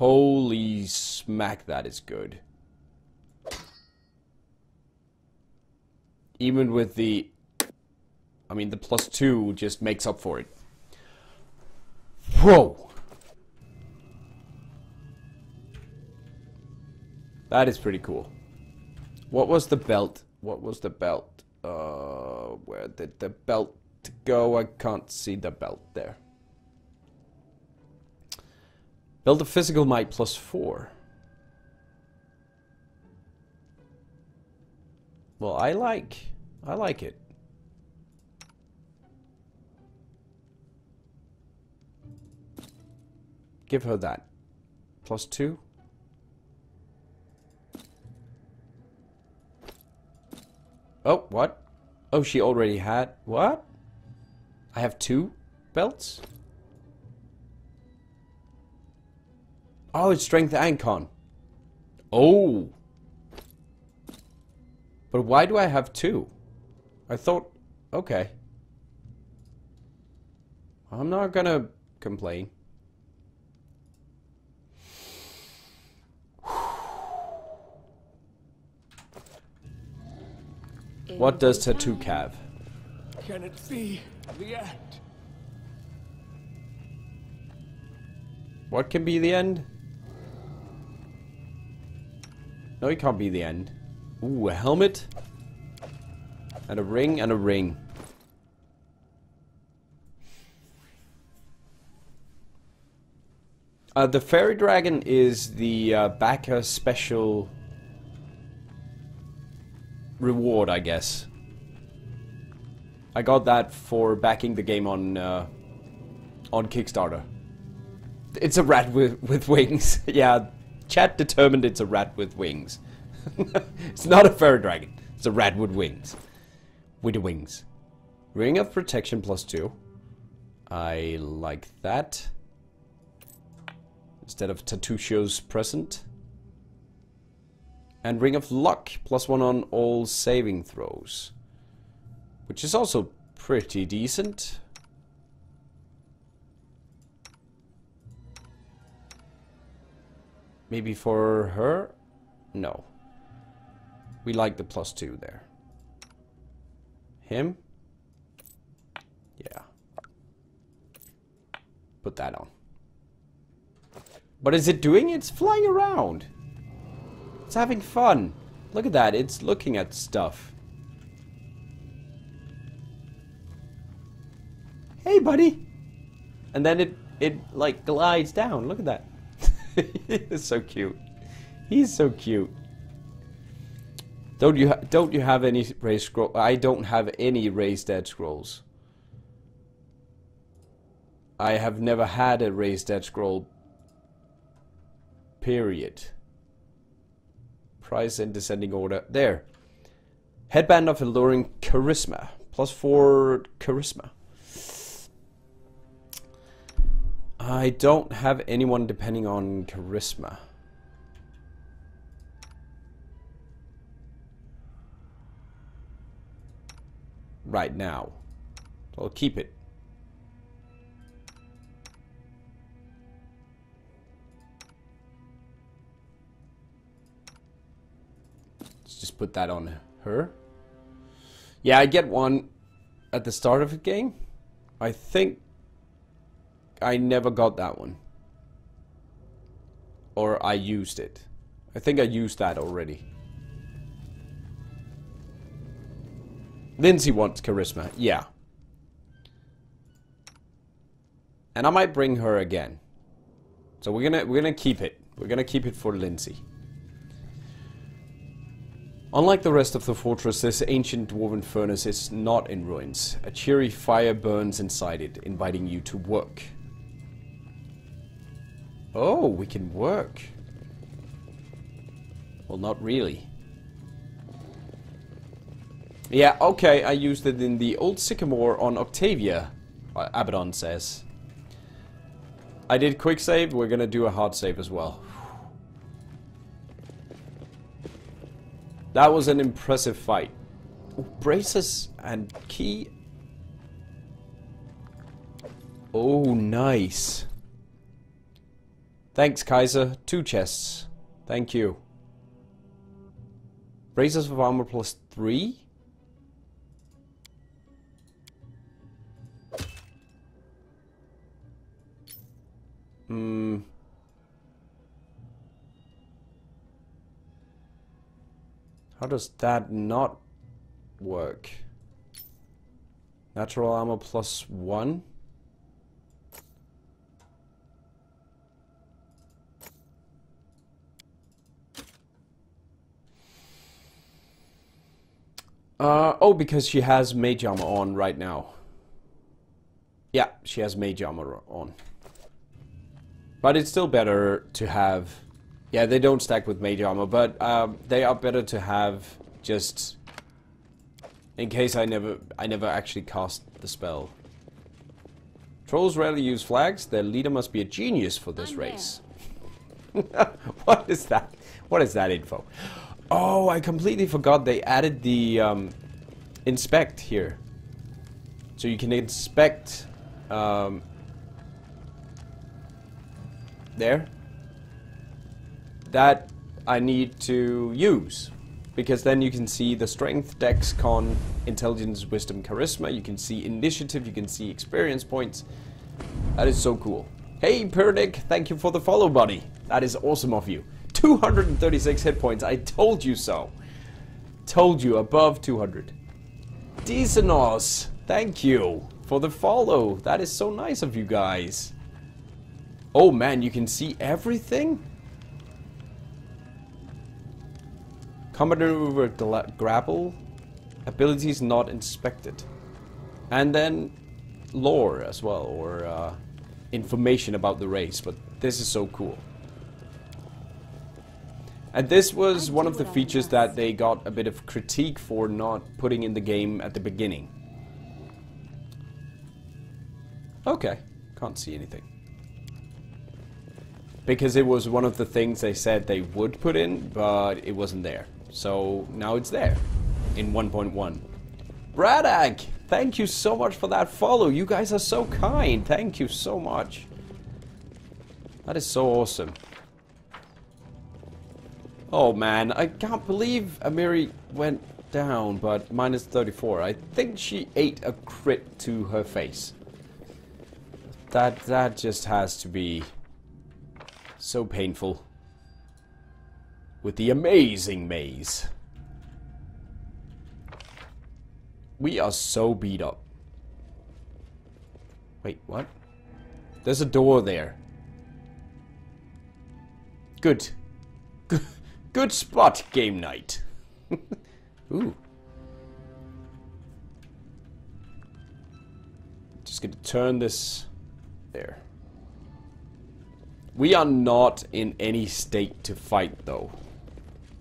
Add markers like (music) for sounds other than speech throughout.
Holy smack, that is good. Even with the... I mean, the plus two just makes up for it. Whoa! That is pretty cool. What was the belt? What was the belt? Uh, where did the belt go? I can't see the belt there. Build a physical might plus four. Well, I like, I like it. Give her that. Plus two. Oh, what? Oh, she already had... What? I have two belts? Oh, it's strength and con. Oh. But why do I have two? I thought... Okay. I'm not gonna complain. What does Tattoo have? Can it be the end? What can be the end? No, it can't be the end. Ooh, a helmet. And a ring and a ring. Uh, the fairy dragon is the uh, backer special reward, I guess. I got that for backing the game on uh, on Kickstarter. It's a rat with with wings. (laughs) yeah, chat determined it's a rat with wings. (laughs) it's not a fairy dragon. It's a rat with wings. With the wings. Ring of protection plus two. I like that. Instead of tattoo present. And Ring of Luck, plus one on all saving throws. Which is also pretty decent. Maybe for her? No. We like the plus two there. Him? Yeah. Put that on. But is it doing? It's flying around. It's having fun. Look at that. It's looking at stuff. Hey, buddy. And then it, it like glides down. Look at that. (laughs) it's so cute. He's so cute. Don't you don't you have any raised scroll? I don't have any raised dead scrolls. I have never had a raised dead scroll. Period. Price in descending order. There. Headband of alluring charisma. Plus four charisma. I don't have anyone depending on charisma. Right now. I'll keep it. Let's just put that on her. Yeah, I get one at the start of the game. I think I never got that one. Or I used it. I think I used that already. Linzi wants charisma. Yeah. And I might bring her again. So we're gonna we're gonna keep it. We're gonna keep it for Linzi. Unlike the rest of the fortress, this ancient dwarven furnace is not in ruins. A cheery fire burns inside it, inviting you to work. Oh, we can work. Well, not really. Yeah, okay, I used it in the old Sycamore on Octavia, uh, Abaddon says. I did quick save, we're gonna do a hard save as well. That was an impressive fight. Ooh, bracers and key. Oh, nice. Thanks, Kaiser. Two chests. Thank you. Bracers of armor plus three? Hmm. How does that not work? Natural armor plus one? Uh, oh, because she has mage armor on right now. Yeah, she has mage armor on. But it's still better to have... Yeah, they don't stack with mage armor, but um, they are better to have just... In case I never, I never actually cast the spell. Trolls rarely use flags. Their leader must be a genius for this race. (laughs) what is that? What is that info? Oh, I completely forgot they added the um, inspect here. So you can inspect um, there. That I need to use. Because then you can see the strength, dex, con, intelligence, wisdom, charisma. You can see initiative, you can see experience points. That is so cool. Hey, Pernick, thank you for the follow, buddy. That is awesome of you. 236 hit points. I told you so. Told you, above 200. Desenos, thank you for the follow. That is so nice of you guys. Oh man, you can see everything? Combat maneuver grapple. Abilities not inspected. And then lore as well, or uh, information about the race. But this is so cool. And this was one of the features that they got a bit of critique for not putting in the game at the beginning. Okay, can't see anything. Because it was one of the things they said they would put in, but it wasn't there. So now it's there, in 1.1. Bradak, thank you so much for that follow. You guys are so kind. Thank you so much. That is so awesome. Oh man, I can't believe Amiri went down, but minus 34. I think she ate a crit to her face. That that just has to be so painful. With the amazing maze. We are so beat up. Wait, what? There's a door there. Good. Good. Spot, Game kNight. (laughs) Ooh. Just gonna turn this there. We are not in any state to fight though.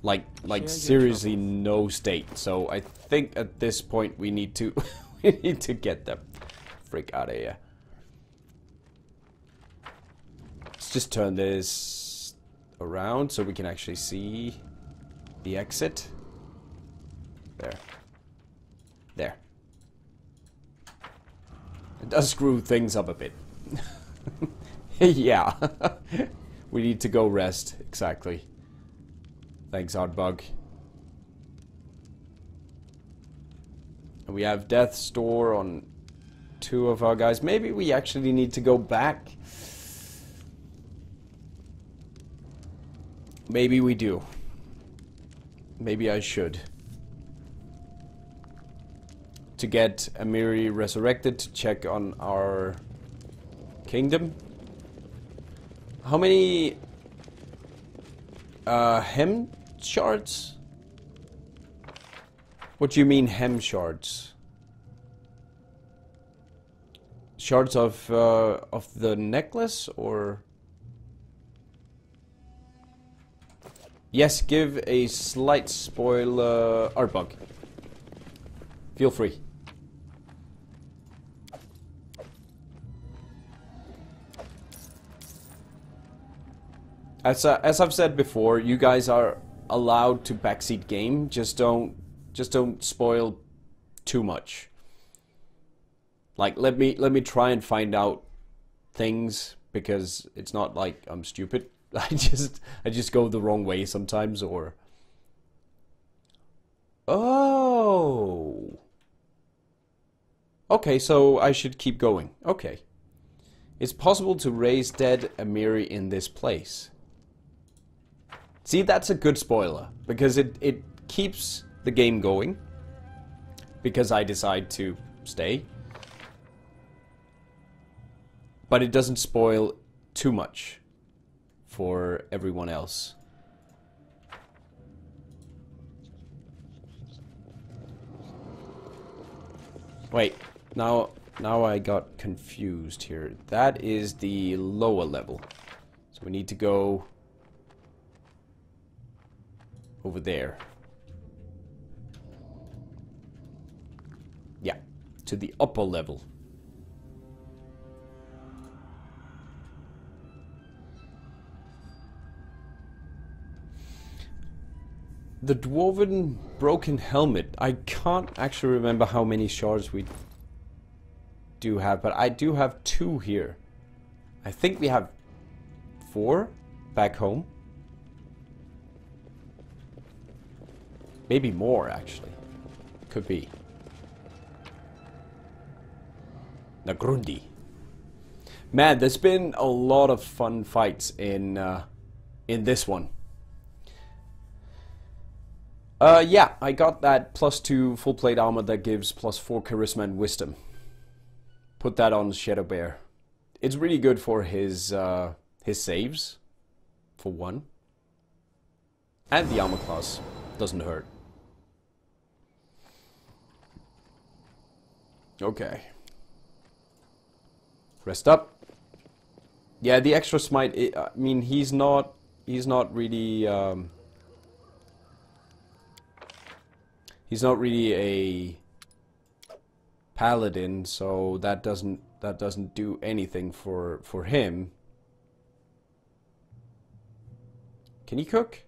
Like like seriously no state. So I think at this point we need to (laughs) we need to get the freak out of here. Let's just turn this around so we can actually see the exit. There. There. It does screw things up a bit. (laughs) yeah. (laughs) we need to go rest. Exactly. Thanks, Oddbug. We have Death's Door on two of our guys. Maybe we actually need to go back Maybe we do. Maybe I should. To get Amiri resurrected to check on our kingdom. How many uh, hem shards? What do you mean hem shards? Shards of uh, of the necklace or? Yes, give a slight spoiler Oddbug. Feel free. As, uh, as I've said before, you guys are allowed to backseat game. Just don't, just don't spoil too much. Like let me let me try and find out things because it's not like I'm stupid. (laughs) I just I just go the wrong way sometimes or Oh. Okay, so I should keep going. Okay. It's possible to raise dead Amiri in this place. See, that's a good spoiler, because it, it keeps the game going. Because I decide to stay. But it doesn't spoil too much for everyone else. Wait, now now I got confused here. That is the lower level. So we need to go over there. Yeah, to the upper level. The Dwarven Broken Helmet. I can't actually remember how many shards we do have, but I do have two here. I think we have four back home. Maybe more, actually. Could be. Nagrundi. Man, there's been a lot of fun fights in uh, in this one. Uh, yeah, I got that plus two full plate armor that gives plus four charisma and wisdom. Put that on Shadow Bear. It's really good for his uh, his saves, for one. And the armor class doesn't hurt. Okay. Rest up. Yeah, the extra smite. It, I mean, he's not. He's not really. Um, he's not really a paladin, so that doesn't that doesn't do anything for for him. Can he cook?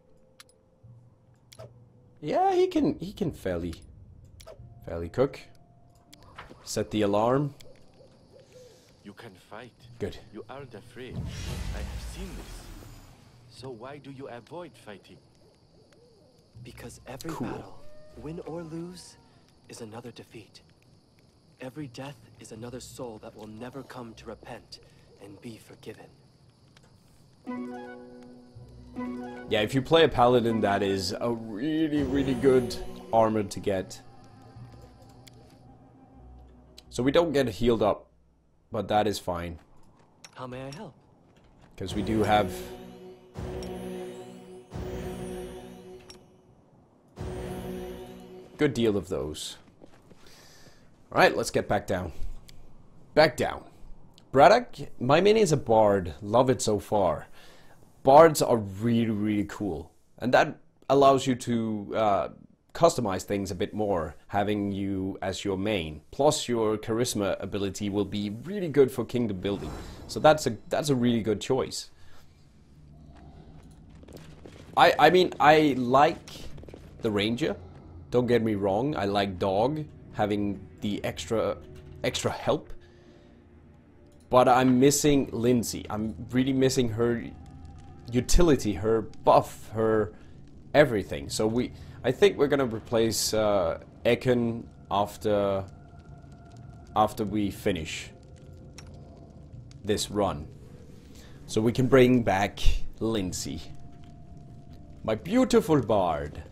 Yeah, he can he can fairly fairly cook. Set the alarm. You can fight. Good. You aren't afraid. I have seen this. So why do you avoid fighting? Because every Cool. battle, win or lose, is another defeat. Every death is another soul that will never come to repent and be forgiven. Yeah, if you play a paladin, that is a really, really good armor to get. So we don't get healed up, but that is fine. How may I help? Because we do have... Good deal of those. Alright, let's get back down. Back down. Braddock, my main is a bard. Love it so far. Bards are really, really cool. And that allows you to uh, customize things a bit more, having you as your main. Plus, your charisma ability will be really good for kingdom building. So that's a that's a really good choice. I I mean I like the ranger. Don't get me wrong. I like dog having the extra extra help. But I'm missing Linzi. I'm really missing her utility, her buff, her everything. So we, I think we're gonna replace uh, Ekun after after we finish this run, so we can bring back Linzi, my beautiful bard.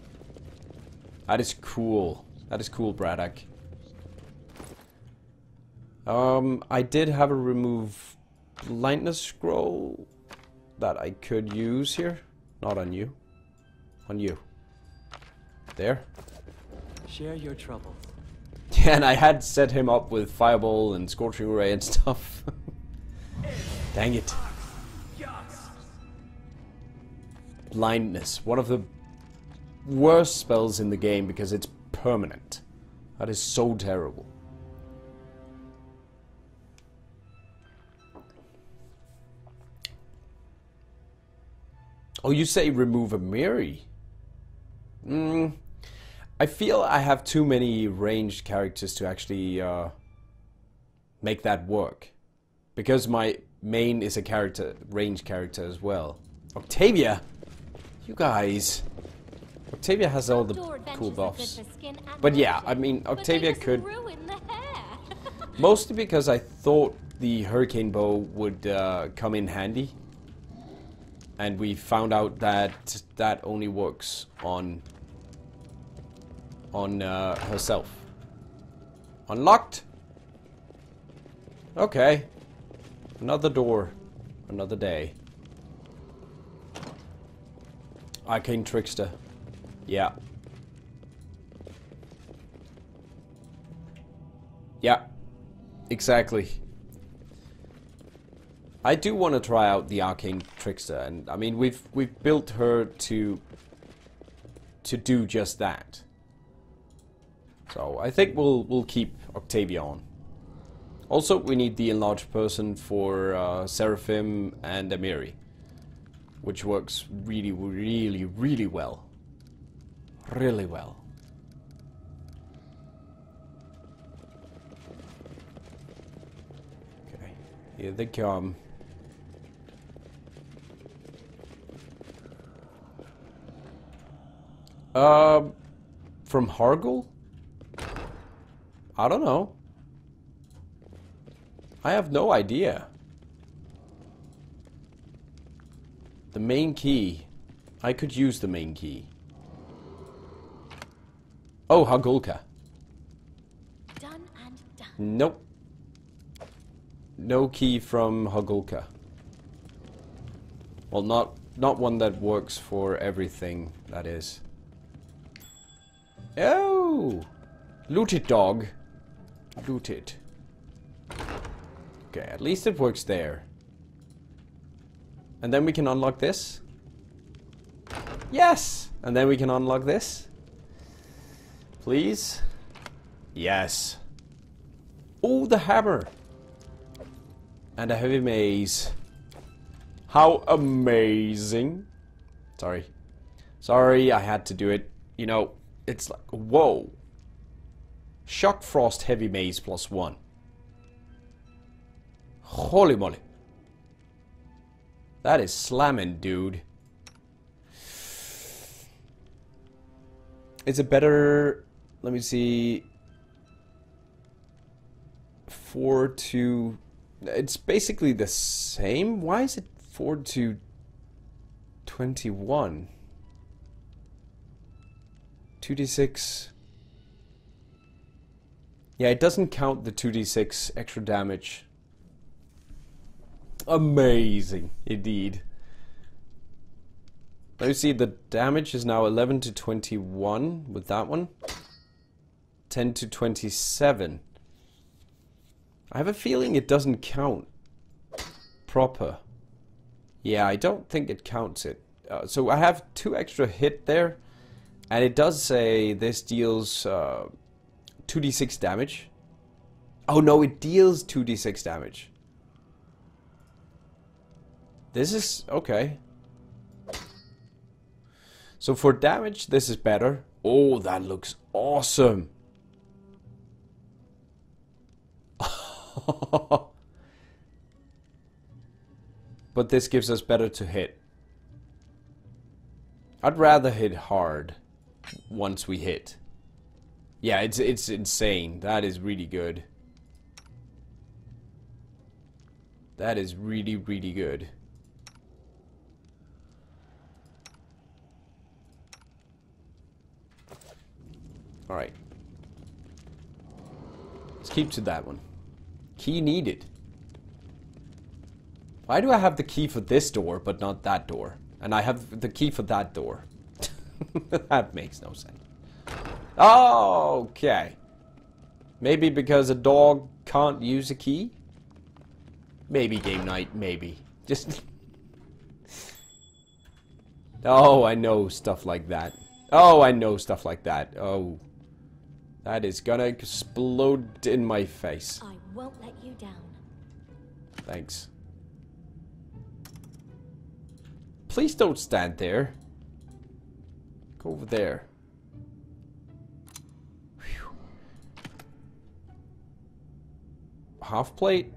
That is cool. That is cool, Braddock. Um, I did have a remove blindness scroll that I could use here. Not on you. On you. There. Share your troubles. (laughs) Yeah, and I had set him up with Fireball and Scorching Ray and stuff. (laughs) Dang it. Blindness. One of the worst spells in the game because it's permanent. That is so terrible. Oh, you say remove Amiri? Mm, I feel I have too many ranged characters to actually uh, make that work. Because my main is a character, ranged character as well. Octavia! You guys. Octavia has all the cool adventures are good buffs. for skin and But yeah, I mean, Octavia could- ruin the hair. (laughs) Mostly because I thought the Hurricane Bow would uh, come in handy. And we found out that that only works on on uh, herself. Unlocked. Okay. Another door. Another day. Arcane Trickster. Yeah. Yeah. Exactly. I do want to try out the Arcane Trickster, and I mean we've we've built her to to do just that. So I think we'll we'll keep Octavia on. Also, we need the enlarged person for uh, Seraphim and Amiri, which works really, really, really well. Really well. Okay, here they come. Um, from Hargul? I don't know. I have no idea. The main key. I could use the main key. Oh, Hargulka. Done and done. Nope. No key from Hargulka. Well, not not one that works for everything, that is. Oh! Loot it, dog. Loot it. Okay, at least it works there. And then we can unlock this. Yes! And then we can unlock this. Please? Yes. Oh, the hammer! And a heavy mace. How amazing. Sorry. Sorry, I had to do it. You know, it's like, whoa. Shock Frost Heavy Mace plus one. Holy moly. That is slamming, dude. It's a better? Let me see. 4 to. It's basically the same. Why is it 4 to 21? 2d6. Yeah, it doesn't count the 2d6 extra damage. Amazing, indeed. Let me see, the damage is now 11 to 21 with that one. 10 to 27. I have a feeling it doesn't count proper. Yeah, I don't think it counts it. Uh, so I have two extra hit there. And it does say this deals uh, 2d6 damage. Oh no, it deals 2d6 damage. This is okay. So for damage, this is better. Oh, that looks awesome. (laughs) but this gives us better to hit. I'd rather hit hard once we hit. Yeah, it's it's insane. That is really good. That is really, really good. Alright. Let's keep to that one. Key needed. Why do I have the key for this door, but not that door? And I have the key for that door. (laughs) that makes no sense. Oh, okay. Maybe because a dog can't use a key? Maybe Game kNight, maybe. Just... (laughs) oh, I know stuff like that. Oh, I know stuff like that. Oh. That is gonna explode in my face. I won't let you down. Thanks. Please don't stand there. Go over there. Whew. Half plate?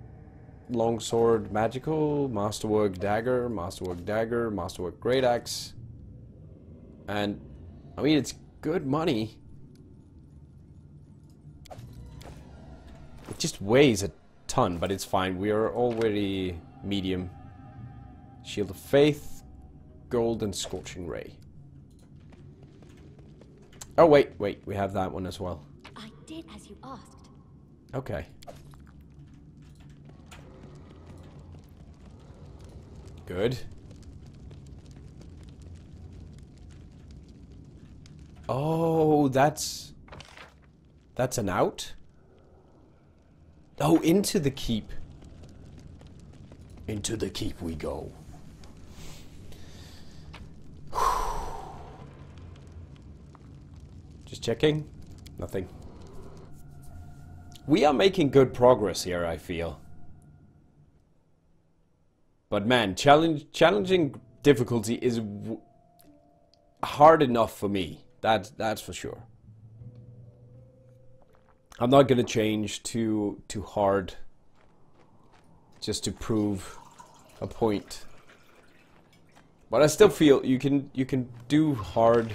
longsword, magical, masterwork dagger, masterwork dagger, masterwork great axe. And, I mean, it's good money. It just weighs a ton, but it's fine. We are already medium. Shield of Faith, Gold, and Scorching Ray. Oh, wait, wait. We have that one as well. I did as you asked. Okay. Good. Oh, that's... That's an out? Oh, into the keep. Into the keep we go. (sighs) Just checking. Nothing. We are making good progress here, I feel. But man, challenge, challenging difficulty is hard enough for me. That, that's for sure. I'm not gonna change to to hard just to prove a point. But I still feel you can you can do hard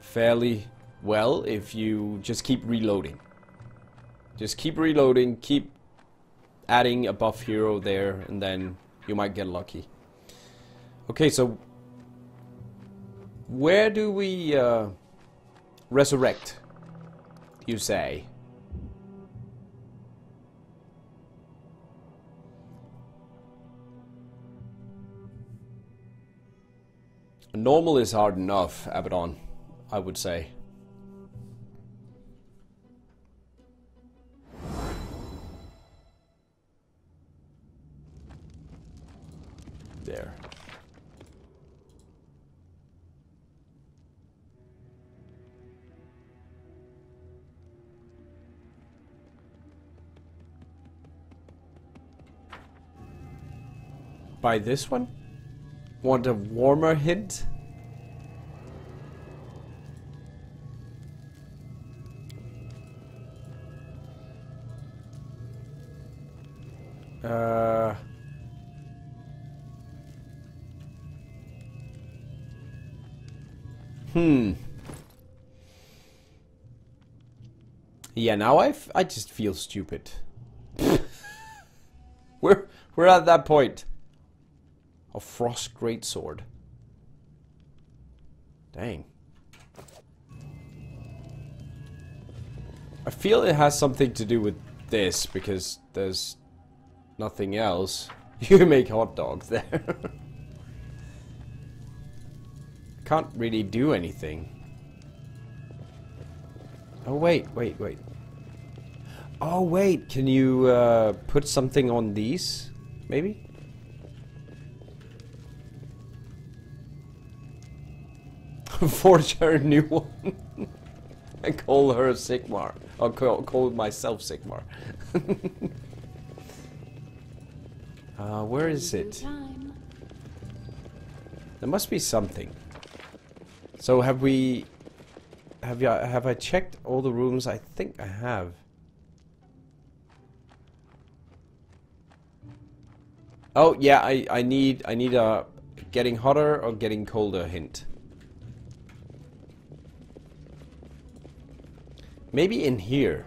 fairly well if you just keep reloading. Just keep reloading, keep adding a buff hero there, and then you might get lucky. Okay, so where do we uh, resurrect? You say? Normal is hard enough, Abaddon, I would say. By this one? Want a warmer hint? Uh... Hmm. Yeah, now I, I just feel stupid. (laughs) we're we're at that point. A frost greatsword. Dang. I feel it has something to do with this because there's nothing else. (laughs) You make hot dogs there. (laughs) Can't really do anything. Oh wait, wait, wait. Oh wait, can you uh, put something on these? Maybe? (laughs) Forge her a new one. (laughs) and call her Sigmar. I'll call, call myself Sigmar. (laughs) uh, where is it? There must be something. So have we... Have you, have I checked all the rooms? I think I have. Oh yeah, I, I need I need a getting hotter or getting colder hint. Maybe in here.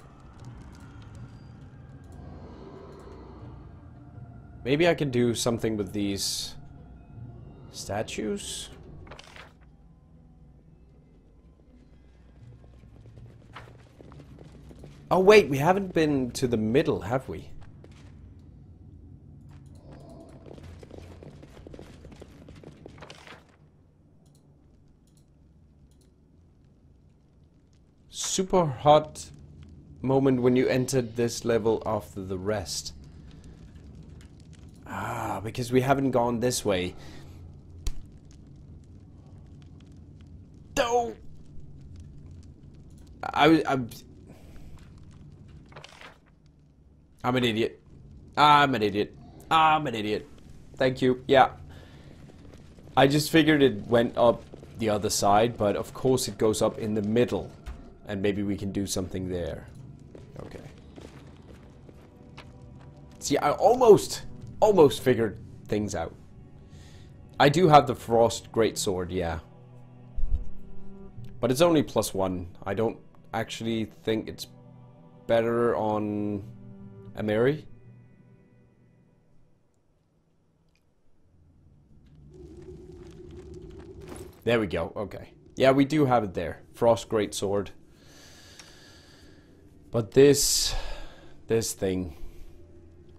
Maybe I can do something with these statues. Oh wait, we haven't been to the middle, have we? Super hot moment when you entered this level after the rest. Ah, because we haven't gone this way. No! I, I'm... I'm an idiot. I'm an idiot. I'm an idiot. Thank you. Yeah. I just figured it went up the other side, but of course it goes up in the middle. And maybe we can do something there. Okay. See, I almost, almost figured things out. I do have the Frost Greatsword, yeah. But it's only plus one. I don't actually think it's better on Amiri. There we go, okay. Yeah, we do have it there. Frost Greatsword. But this... This thing...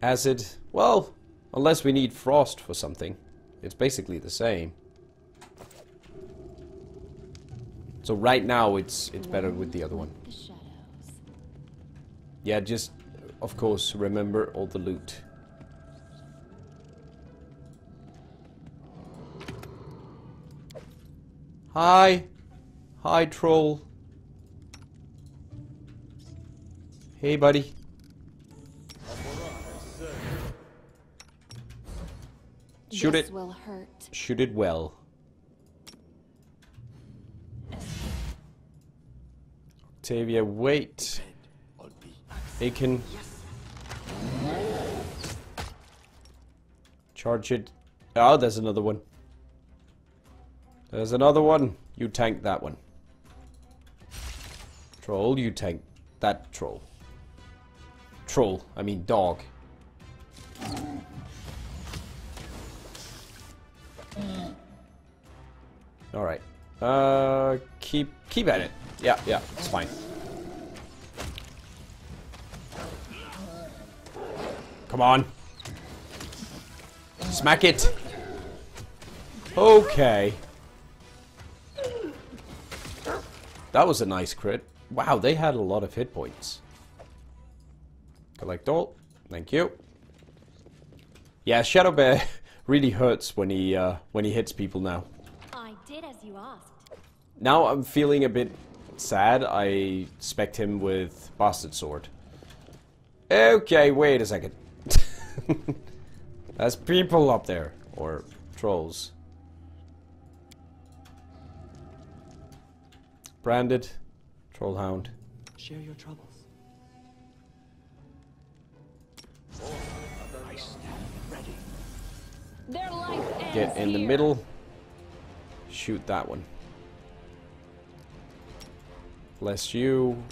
Acid... Well, unless we need Frost for something. It's basically the same. So right now it's it's better with the other one. Yeah, just of course remember all the loot. Hi. Hi troll. Hey buddy. Shoot this it. will hurt. Shoot it well. Octavia, wait. Ekun. Charge it. Oh, there's another one. There's another one. You tank that one. Troll, you tank that troll. Troll, I mean dog. Alright. Uh, keep, keep at it. Yeah, yeah, it's fine. Come on. Smack it. Okay. That was a nice crit. Wow, they had a lot of hit points. Collect all. Thank you. Yeah, Shadow Bear (laughs) really hurts when he uh, when he hits people now. I did as you asked. Now I'm feeling a bit sad. I spec him with Bastard Sword. Okay, wait a second. (laughs) There's people up there. Or trolls. Branded. Trollhound. Share your troubles. Get in the middle. Shoot that one. Bless you.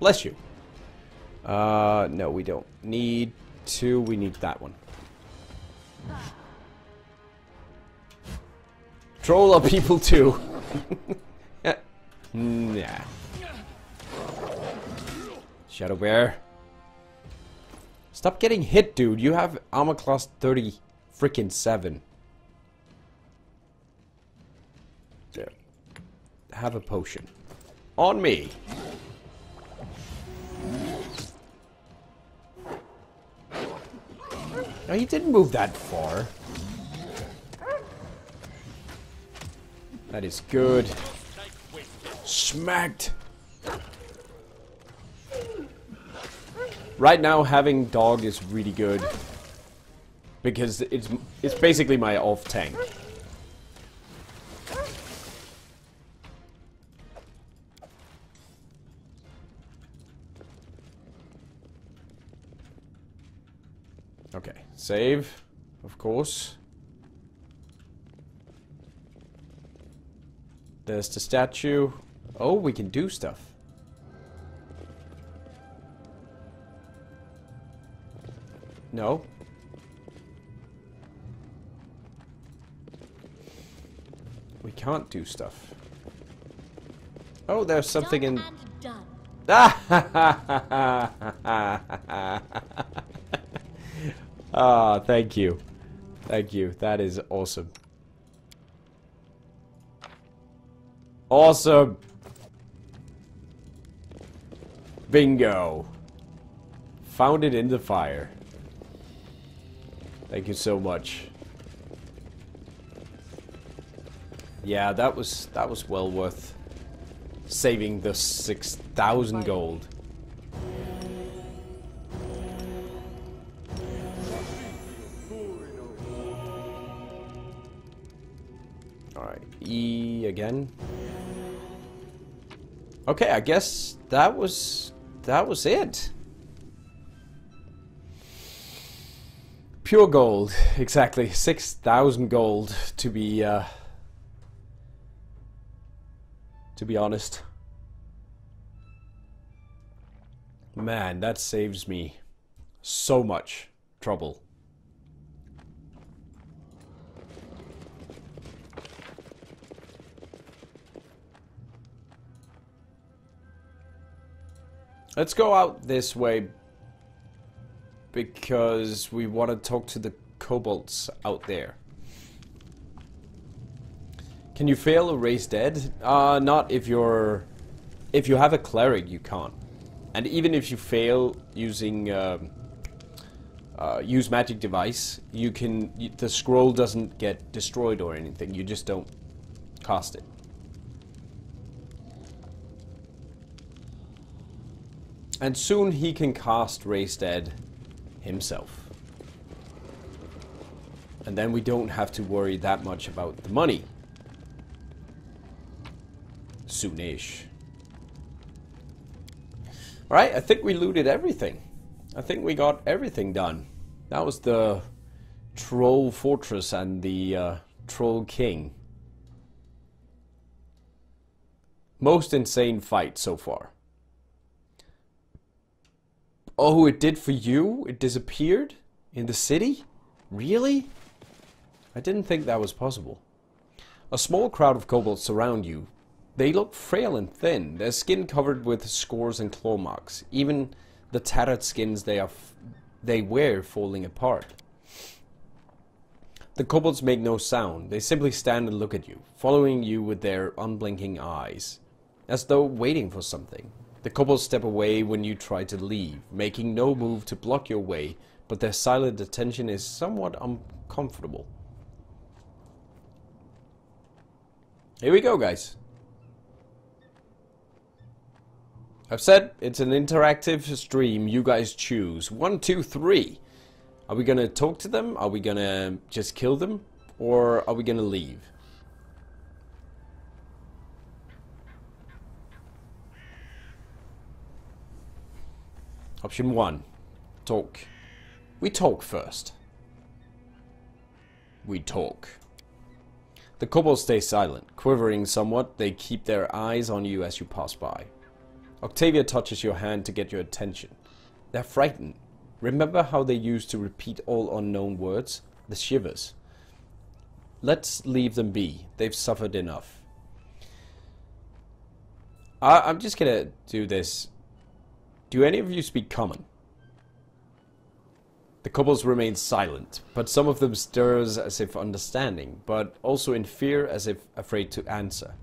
Bless you. Uh, no, we don't need to. We need that one. Troll are people too. (laughs) nah. Shadow Bear. Stop getting hit, dude. You have armor class 30 freaking 7. There. Have a potion. On me. No, he didn't move that far. That is good. Smacked. Right now, having dog is really good because it's it's basically my off tank. Okay, save, of course. There's the statue. Oh, we can do stuff. No. Can't do stuff. Oh, there's something in... done. (laughs) Ah, thank you. Thank you. That is awesome. Awesome. Bingo. Found it in the fire. Thank you so much. Yeah, that was that was well worth saving the 6,000 gold. Alright, E again. Okay, I guess that was that was it. Pure gold, (laughs) exactly. 6,000 gold to be, uh, to be honest. Man, that saves me so much trouble. Let's go out this way because we want to talk to the kobolds out there. Can you fail a raise dead? Uh, not if you're... If you have a cleric, you can't. And even if you fail using... Um, uh, use magic device, you can... The scroll doesn't get destroyed or anything. You just don't cast it. And soon he can cast Raise Dead himself. And then we don't have to worry that much about the money. Soonish. Alright, I think we looted everything. I think we got everything done. That was the Troll Fortress and the uh, Troll King. Most insane fight so far. Oh, it did for you? It disappeared? In the city? Really? I didn't think that was possible. A small crowd of kobolds surround you. They look frail and thin, their skin covered with scores and claw marks, even the tattered skins they, are they wear falling apart. The kobolds make no sound, they simply stand and look at you, following you with their unblinking eyes, as though waiting for something. The kobolds step away when you try to leave, making no move to block your way, but their silent attention is somewhat uncomfortable. Here we go, guys. I've said it's an interactive stream. You guys choose. One, two, three. Are we gonna talk to them? Are we gonna just kill them? Or are we gonna leave? Option one. Talk. We talk first. We talk. The kobolds stay silent. Quivering somewhat, they keep their eyes on you as you pass by. Octavia touches your hand to get your attention. They're frightened. Remember how they used to repeat all unknown words? The shivers. Let's leave them be. They've suffered enough. I I'm just gonna do this do any of you speak common? The kobolds remain silent, but some of them stirs as if understanding, but also in fear as if afraid to answer.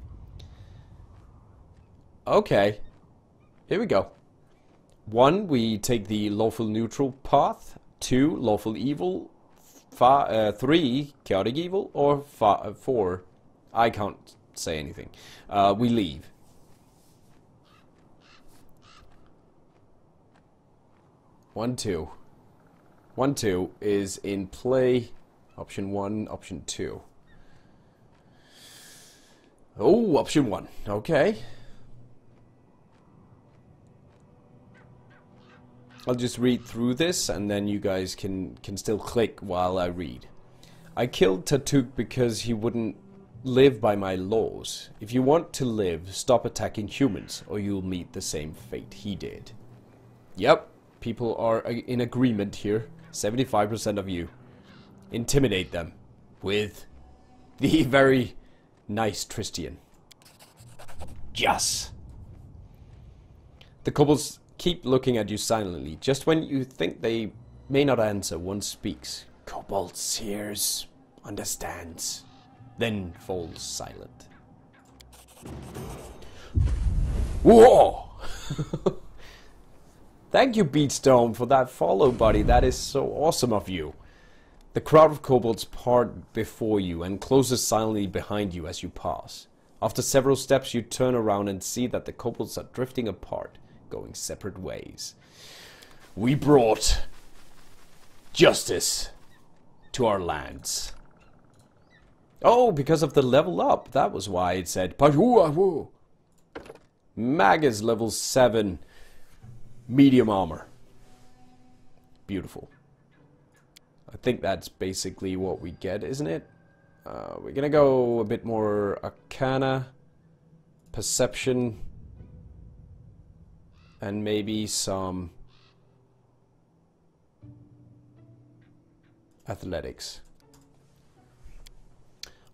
Okay. Here we go. One, we take the lawful neutral path. Two, lawful evil. Uh, three, chaotic evil. Or five, four, I can't say anything. Uh, we leave. One, two. One, two is in play. Option one, option two. Oh, option one. Okay. I'll just read through this and then you guys can, can still click while I read. I killed Tartuk because he wouldn't live by my laws. If you want to live, stop attacking humans or you'll meet the same fate he did. Yep, people are in agreement here. 75% of you. Intimidate them with the (laughs) very nice Tristian. Yes. The kobolds keep looking at you silently. Just when you think they may not answer, one speaks. Kobold hears, understands, then falls silent. Whoa! (laughs) Thank you, Beatstone, for that follow, buddy. That is so awesome of you. The crowd of kobolds part before you and closes silently behind you as you pass. After several steps, you turn around and see that the kobolds are drifting apart, going separate ways. We brought justice to our lands. Oh, because of the level up. That was why it said Mag is level 7 medium armor. Beautiful. I think that's basically what we get, isn't it? Uh, we're gonna go a bit more Arcana, Perception, and maybe some Athletics.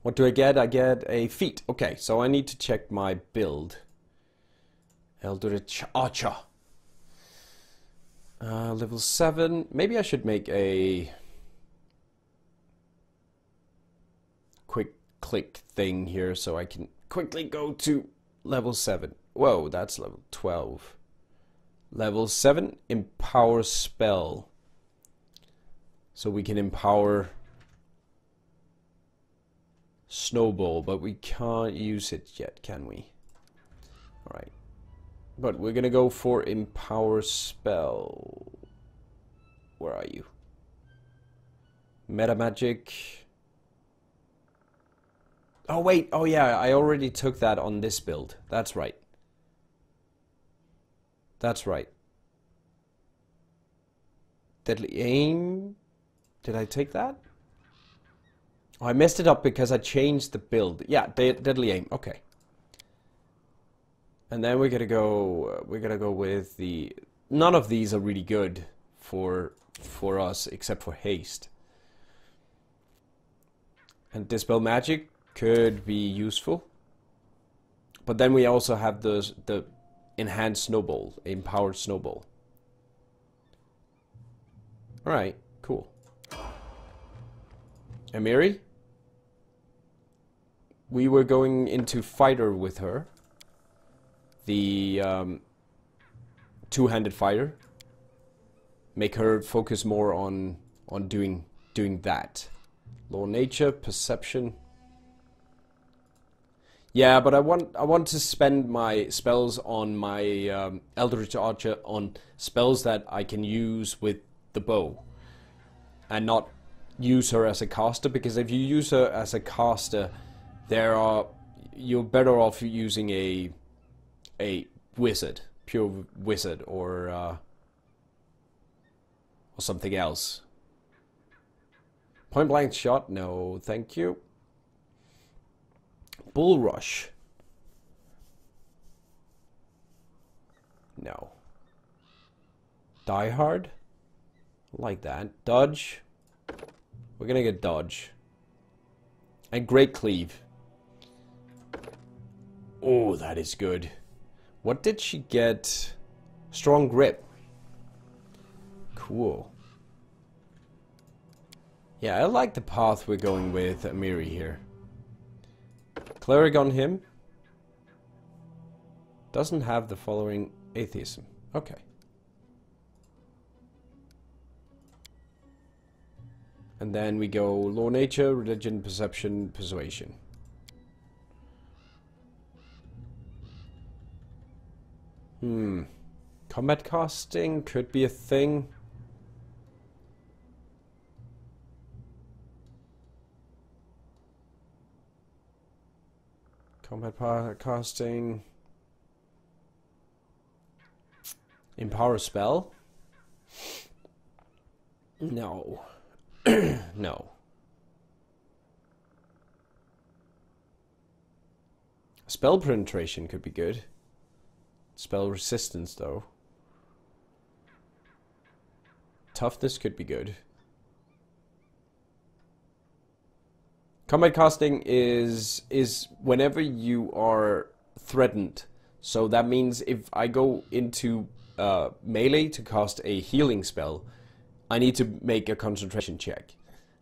What do I get? I get a feat. Okay, so I need to check my build. Eldritch Archer. Uh, level 7. Maybe I should make a quick click thing here so I can quickly go to level 7. Whoa, that's level 12. Level 7, Empower Spell. So we can empower Snowball, but we can't use it yet, can we? Alright. But we're gonna go for Empower Spell. Where are you? Meta Magic. Oh wait, oh yeah, I already took that on this build. That's right. That's right. Deadly Aim. Did I take that? Oh, I messed it up because I changed the build. Yeah, de Deadly Aim. Okay. And then we're gonna go. Uh, we're gonna go with the. None of these are really good for for us except for haste. And dispel magic could be useful. But then we also have the the enhanced snowball, empowered snowball. All right, cool. Amiri, we were going into fighter with her the um, two-handed fighter. Make her focus more on on doing doing that. Lore nature, perception. Yeah, but I want I want to spend my spells on my um, Eldritch Archer on spells that I can use with the bow, and not use her as a caster. Because if you use her as a caster, there are you're better off using a a wizard, pure wizard, or uh, or something else. Point blank shot? No, thank you. Bull rush? No. Die hard? Like that. Dodge? We're gonna get dodge. And great cleave. Oh, that is good. What did she get? Strong grip. Cool. Yeah, I like the path we're going with Amiri here. Cleric on him. Doesn't have the following atheism. Okay. And then we go lore nature, religion, perception, persuasion. Hmm. Combat casting could be a thing. Combat casting. Empower spell? No. (clears throat) no. Spell penetration could be good. Spell resistance, though. Toughness could be good. Combat casting is is whenever you are threatened. So that means if I go into uh, melee to cast a healing spell, I need to make a concentration check.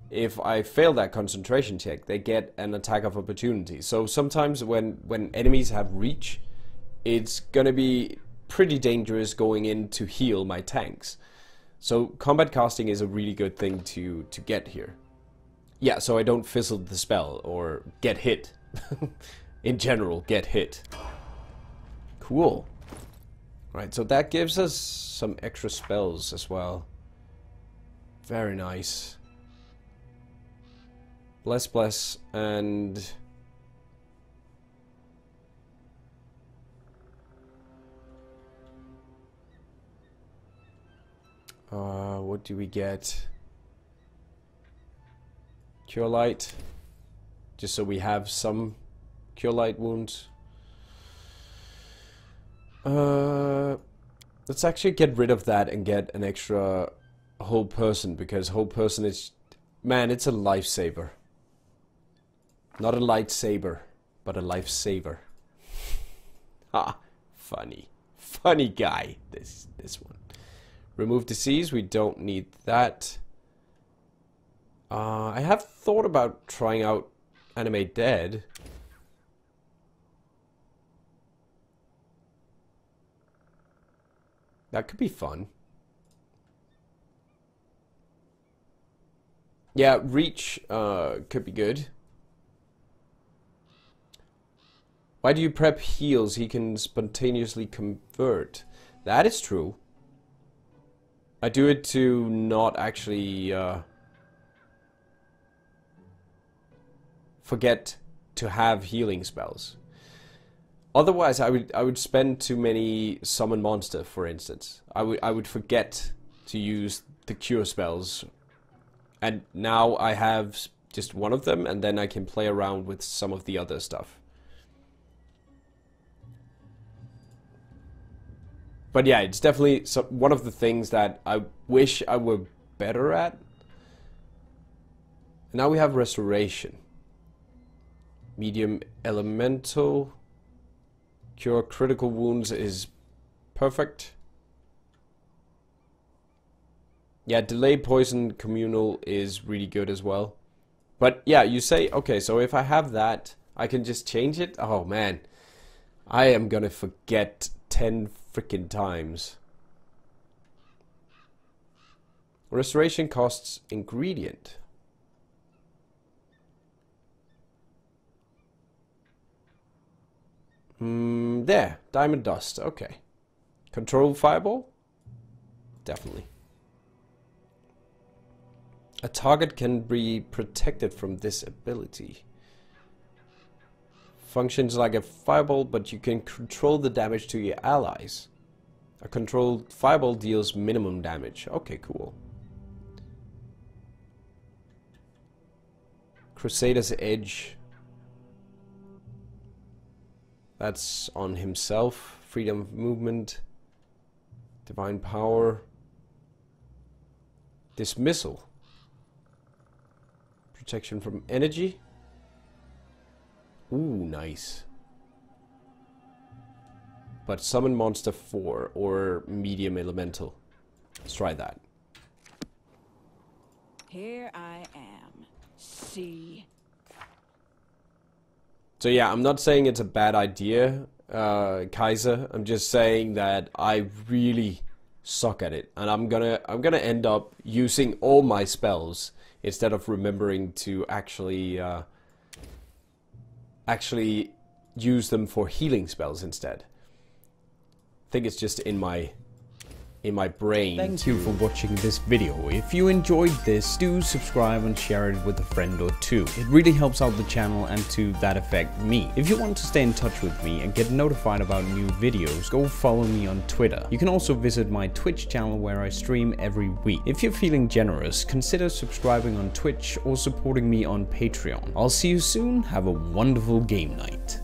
If I fail that concentration check, they get an attack of opportunity. So sometimes when when enemies have reach, it's gonna be pretty dangerous going in to heal my tanks. So combat casting is a really good thing to to get here. Yeah, so I don't fizzle the spell or get hit. (laughs) in general, get hit. Cool. Right, so that gives us some extra spells as well. Very nice. Bless, bless, and Uh, what do we get? Cure light. Just so we have some cure light wounds. Uh, let's actually get rid of that and get an extra hold person because hold person is, man, it's a lifesaver. Not a lightsaber, but a lifesaver. (laughs) Ha, funny, funny guy. This this one. Remove disease. We don't need that. Uh, I have thought about trying out Animate Dead. That could be fun. Yeah, Reach uh, could be good. Why do you prep heals he can spontaneously convert? That is true. I do it to not actually uh, forget to have healing spells. Otherwise, I would I would spend too many summon monster, for instance. I would I would forget to use the cure spells, and now I have just one of them, and then I can play around with some of the other stuff. But yeah, it's definitely one of the things that I wish I were better at. And now we have restoration. Medium elemental. Cure critical wounds is perfect. Yeah, delay poison communal is really good as well. But yeah, you say, okay, so if I have that, I can just change it? Oh man, I am gonna forget 10 freaking times. Restoration costs ingredient. Mm, there, diamond dust. Okay. Control fireball? Definitely. A target can be protected from this ability. Functions like a fireball, but you can control the damage to your allies. A controlled fireball deals minimum damage. Okay, cool. Crusader's Edge. That's on himself. Freedom of movement. Divine power. Dismissal. Protection from energy. Ooh, nice. But summon monster 4 or medium elemental. Let's try that. Here I am. See. So yeah, I'm not saying it's a bad idea, uh, Kaiser. I'm just saying that I really suck at it, and I'm gonna I'm gonna end up using all my spells instead of remembering to actually uh, actually use them for healing spells instead. I think it's just in my in my brain. Thank you for watching this video. If you enjoyed this, do subscribe and share it with a friend or two. It really helps out the channel and to that effect me. If you want to stay in touch with me and get notified about new videos, go follow me on Twitter. You can also visit my Twitch channel where I stream every week. If you're feeling generous, consider subscribing on Twitch or supporting me on Patreon. I'll see you soon, have a wonderful game night.